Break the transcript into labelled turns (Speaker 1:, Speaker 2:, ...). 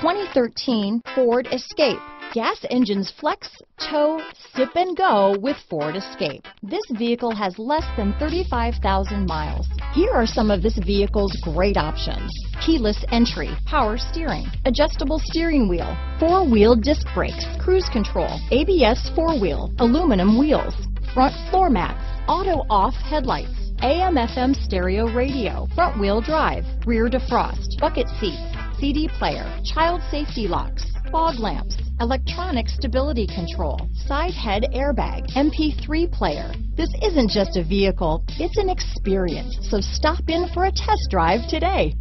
Speaker 1: 2013 Ford Escape. Gas engines flex, tow, sip and go with Ford Escape. This vehicle has less than 35,000 miles. Here are some of this vehicle's great options. Keyless entry, power steering, adjustable steering wheel, four-wheel disc brakes, cruise control, ABS four-wheel, aluminum wheels, front floor mats, auto off headlights, AM FM stereo radio, front wheel drive, rear defrost, bucket seats, CD player, child safety locks, fog lamps, electronic stability control, side head airbag, MP3 player. This isn't just a vehicle, it's an experience. So stop in for a test drive today.